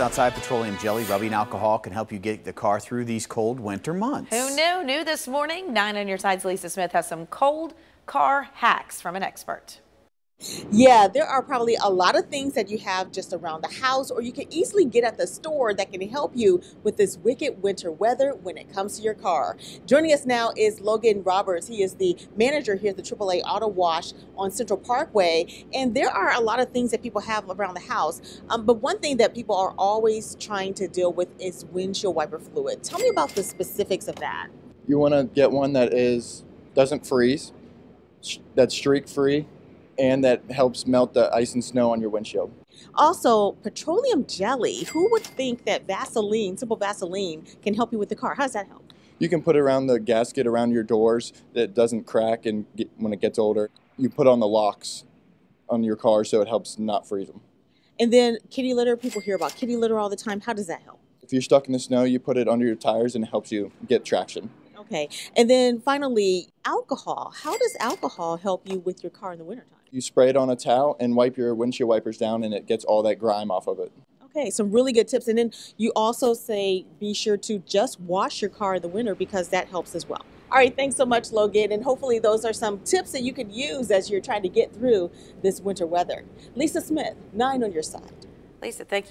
Outside petroleum jelly, rubbing alcohol can help you get the car through these cold winter months. Who knew? New this morning, Nine on your side's Lisa Smith has some cold car hacks from an expert. Yeah, there are probably a lot of things that you have just around the house, or you can easily get at the store that can help you with this wicked winter weather when it comes to your car. Joining us now is Logan Roberts. He is the manager here at the AAA Auto Wash on Central Parkway. And there are a lot of things that people have around the house. Um, but one thing that people are always trying to deal with is windshield wiper fluid. Tell me about the specifics of that. You want to get one that is doesn't freeze, that's streak free, and that helps melt the ice and snow on your windshield. Also, petroleum jelly. Who would think that Vaseline, simple Vaseline, can help you with the car? How does that help? You can put it around the gasket around your doors that doesn't crack and get, when it gets older. You put on the locks on your car so it helps not freeze them. And then kitty litter. People hear about kitty litter all the time. How does that help? If you're stuck in the snow, you put it under your tires and it helps you get traction. Okay. And then finally, alcohol. How does alcohol help you with your car in the wintertime? You spray it on a towel and wipe your windshield wipers down, and it gets all that grime off of it. Okay, some really good tips. And then you also say be sure to just wash your car in the winter because that helps as well. All right, thanks so much, Logan. And hopefully, those are some tips that you could use as you're trying to get through this winter weather. Lisa Smith, nine on your side. Lisa, thank you.